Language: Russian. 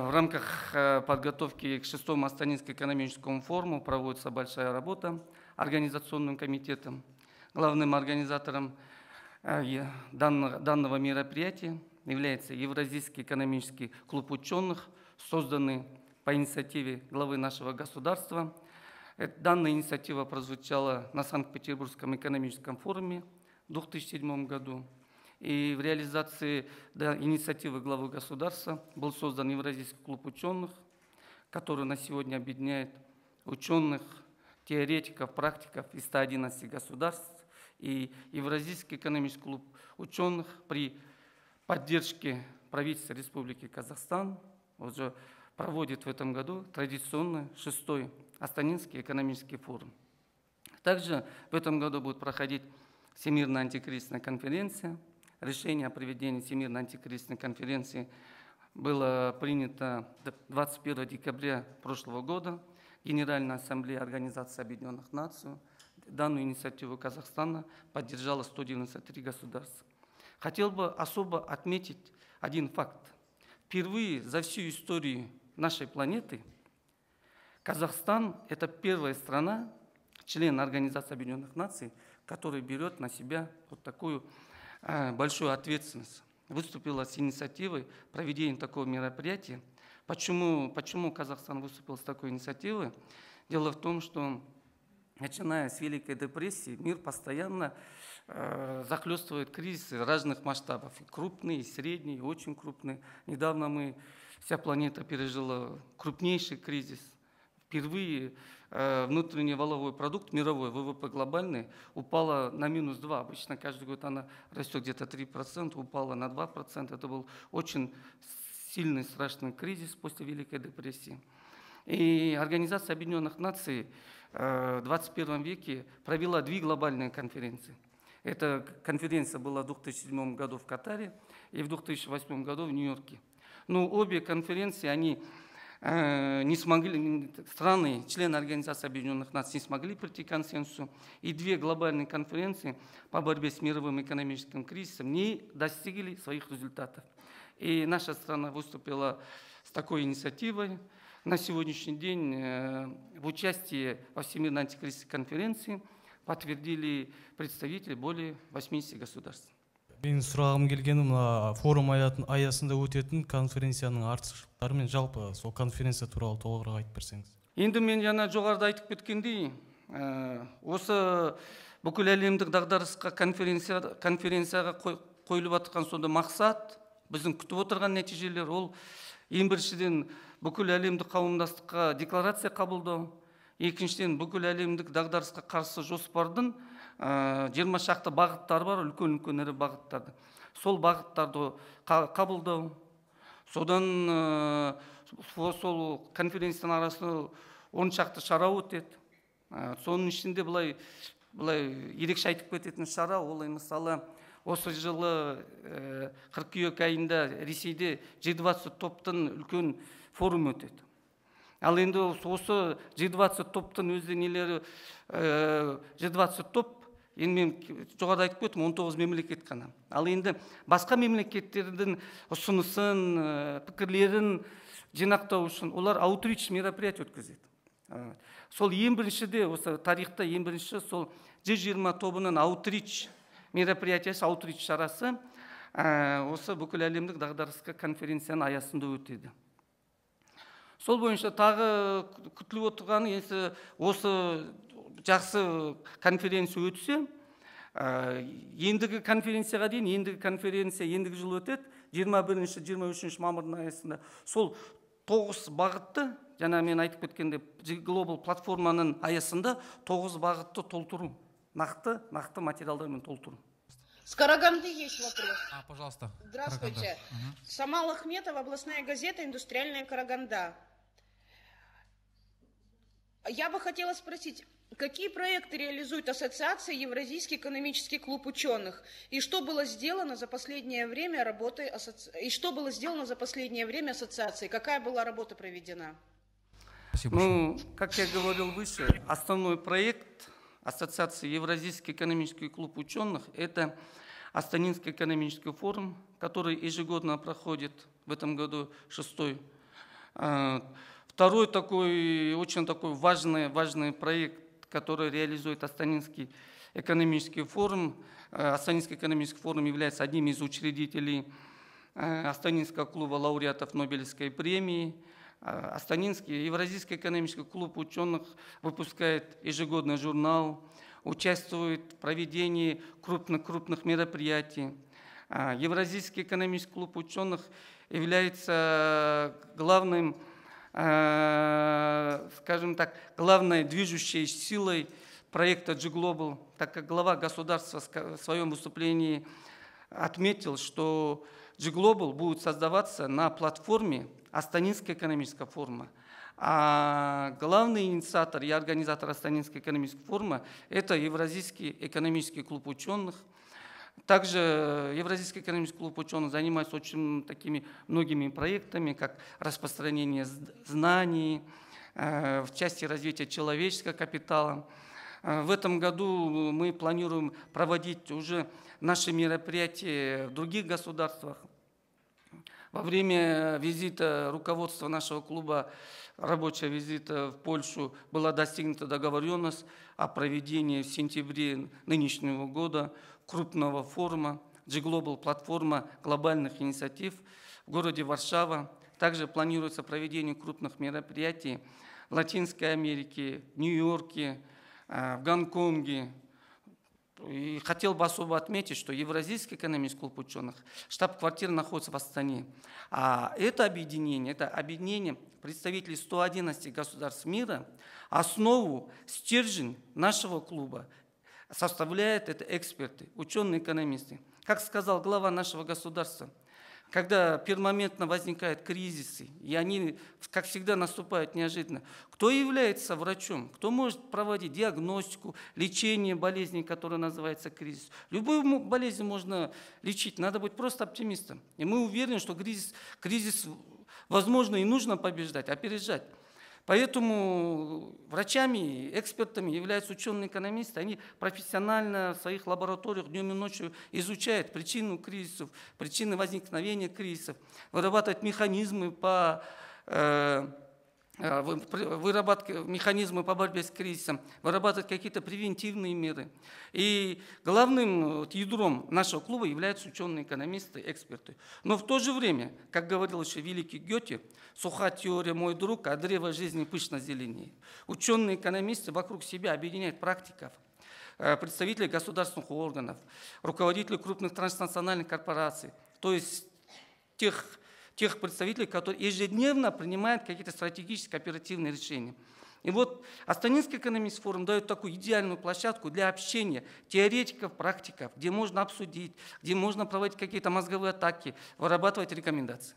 В рамках э, подготовки к шестому Астанинскому экономическому форуму проводится большая работа организационным комитетом. Главным организатором э, данного мероприятия является Евразийский экономический клуб ученых, созданный по инициативе главы нашего государства. Э, данная инициатива прозвучала на Санкт-Петербургском экономическом форуме в 2007 году. И в реализации да, инициативы главы государства был создан Евразийский клуб ученых, который на сегодня объединяет ученых, теоретиков, практиков из 111 государств. И Евразийский экономический клуб ученых при поддержке правительства Республики Казахстан уже проводит в этом году традиционный шестой Астанинский экономический форум. Также в этом году будет проходить Всемирная антикризисная конференция – решение о проведении Всемирной антикризисной конференции было принято 21 декабря прошлого года Генеральной Ассамблеей Организации Объединенных Наций. Данную инициативу Казахстана поддержало 193 государства. Хотел бы особо отметить один факт. Впервые за всю историю нашей планеты Казахстан – это первая страна, член Организации Объединенных Наций, который берет на себя вот такую большую ответственность, выступила с инициативой проведения такого мероприятия. Почему, почему Казахстан выступил с такой инициативой? Дело в том, что начиная с Великой депрессии мир постоянно э, захлестывает кризисы разных масштабов. И крупные, и средние, и очень крупные. Недавно мы, вся планета пережила крупнейший кризис. Впервые Э, внутренний валовой продукт мировой, ВВП глобальный, упала на минус 2. Обычно каждый год она растет где-то 3%, упала на 2%. Это был очень сильный, страшный кризис после Великой депрессии. И Организация Объединенных Наций э, в 21 веке провела две глобальные конференции. Эта конференция была в 2007 году в Катаре и в 2008 году в Нью-Йорке. Но обе конференции, они не смогли, страны, члены Организации Объединенных Наций не смогли прийти к консенсусу, и две глобальные конференции по борьбе с мировым экономическим кризисом не достигли своих результатов. И наша страна выступила с такой инициативой. На сегодняшний день э, в участии во Всемирной антикризисной конференции подтвердили представители более 80 государств менің сұрағым келгені мына форум аясында өтетін конференцияның артықшылықтары мен жалпы сол конференция туралы толығырақ айтып берсеңіз. Енді мен жаңа жоғарыда айтып кеткендей ә, осы бүкіл әлемдік дағдарысқа конференция, конференцияға қойылып жатқан сонда мақсат біздің күтіп отырған нәтижелер ол ең біріншіден бүкіл әлемдік қауымдастыққа декларация қабылдау екіншіден бүкіл әлемдік дағдарысқа қарсы жоспардың жиырма шақты бағыттар бар үлкен үлкен ірі бағыттарды. Сол бағыттарды қабылдау содан сол конференцияның арасында он шақты шара өтеді. Соның ішінде былай былай ерекше айтып кететін шара ол мысалы осы жылы қыркүйек айында ресейде g двадцать топтың үлкен форум өтеді. Ал енді осы g топтың өзі нелері g двадцать топ енді мен жоғарыда айтып кеттім он тоғыз мемлекет қана. Ал енді басқа мемлекеттердің ұсынысын пікірлерін жинақтау үшін олар аутрич мероприятие өткізеді. Сол ең біріншіде осы тарихта ең бірінші сол жүз жиырма тобының аутрич мероприятиясы аутрич шарасы осы бүкіл әлемдік дағдарысқа конференцияның аясында өтеді. Сол бойынша тағы күтіліп отырғаны осы жақсы конференция өтсе ә, ендігі конференцияға дейін ендігі конференция ендігі жылы өтеді жиырма бірінші жиырма үшінші мамырдың аясында сол тоғыз бағытты жаңа мен айтып кеткендей глобал платформаның аясында тоғыз бағытты толтыру нақты нақты материалдармен толтыру с Караганды есть вопрос. А, пожалуйста. Здравствуйте. Угу. Самал Ахметов, областная газета «Индустриальная Караганда». Я бы хотела спросить, Какие проекты реализует Ассоциация Евразийский экономический клуб ученых? И что было сделано за последнее время работы асоци... и что было сделано за последнее время ассоциации? Какая была работа проведена? Спасибо. Ну, как я говорил выше, основной проект Ассоциации Евразийский экономический клуб ученых – это Астанинский экономический форум, который ежегодно проходит в этом году шестой Э, второй такой, очень такой важный, важный проект, который реализует Астанинский экономический форум. Э, Астанинский экономический форум является одним из учредителей Астанинского клуба лауреатов Нобелевской премии. Астанинский Евразийский экономический клуб ученых выпускает ежегодный журнал, участвует в проведении крупных-крупных мероприятий. Евразийский экономический клуб ученых является главным, э, скажем так, главной движущей силой проекта G-Global, так как глава государства в своем выступлении отметил, что G-Global будет создаваться на платформе Астанинская экономическая форума. А главный инициатор и организатор Астанинской экономической форума – это Евразийский экономический клуб ученых – также Евразийский экономический клуб ученых занимается очень такими многими проектами, как распространение знаний, э, в части развития человеческого капитала. Э, в этом году мы планируем проводить уже наши мероприятия в других государствах. Во время визита руководства нашего клуба, рабочего визита в Польшу, была достигнута договоренность о проведении в сентябре нынешнего года крупного форума G-Global платформа глобальных инициатив в городе Варшава. Также планируется проведение крупных мероприятий в Латинской Америке, Нью-Йорке, э, в Гонконге. И хотел бы особо отметить, что Евразийский экономический клуб ученых, штаб-квартира находится в Астане. А это объединение, это объединение представителей 111 государств мира, основу, стержень нашего клуба составляют это эксперты, ученые, экономисты. Как сказал глава нашего государства, когда пермоментно возникают кризисы, и они, как всегда, наступают неожиданно, кто является врачом, кто может проводить диагностику, лечение болезни, которая называется кризис. Любую болезнь можно лечить, надо быть просто оптимистом. И мы уверены, что кризис, кризис возможно и нужно побеждать, опережать. Поэтому врачами, экспертами являются ученые-экономисты. Они профессионально в своих лабораториях днем и ночью изучают причину кризисов, причины возникновения кризисов, вырабатывают механизмы по э, Э, выработка механизмы по борьбе с кризисом, вырабатывать какие-то превентивные меры. И главным ядром нашего клуба являются ученые-экономисты, эксперты. Но в то же время, как говорил еще великий Гёте, суха теория «мой друг», а древо жизни пышно зеленее. Ученые-экономисты вокруг себя объединяют практиков, э, представителей государственных органов, руководителей крупных транснациональных корпораций, то есть тех тех представителей, которые ежедневно принимают какие-то стратегические оперативные решения. И вот Астанинский экономический форум дает такую идеальную площадку для общения теоретиков, практиков, где можно обсудить, где можно проводить какие-то мозговые атаки, вырабатывать рекомендации.